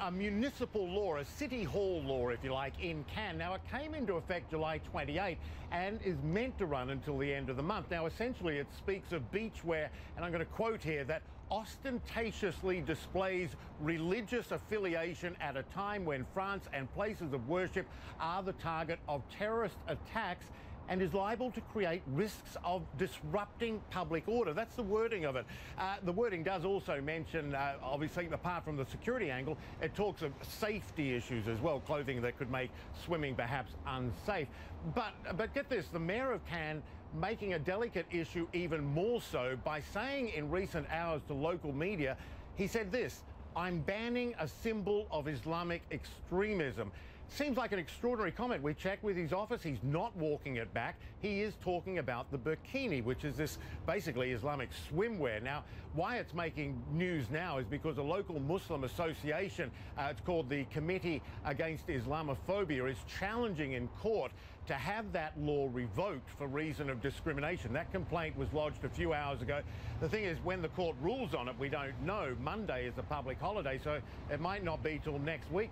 a municipal law, a city hall law, if you like, in Cannes. Now, it came into effect July 28 and is meant to run until the end of the month. Now, essentially, it speaks of beachwear, and I'm going to quote here, that ostentatiously displays religious affiliation at a time when France and places of worship are the target of terrorist attacks and is liable to create risks of disrupting public order. That's the wording of it. Uh, the wording does also mention, uh, obviously, apart from the security angle, it talks of safety issues as well, clothing that could make swimming perhaps unsafe. But, but get this, the mayor of Cannes making a delicate issue even more so by saying in recent hours to local media, he said this, I'm banning a symbol of Islamic extremism. Seems like an extraordinary comment. We checked with his office. He's not walking it back. He is talking about the burkini, which is this basically Islamic swimwear. Now, why it's making news now is because a local Muslim association, uh, it's called the Committee Against Islamophobia, is challenging in court to have that law revoked for reason of discrimination. That complaint was lodged a few hours ago. The thing is, when the court rules on it, we don't know. Monday is a public holiday, so it might not be till next week.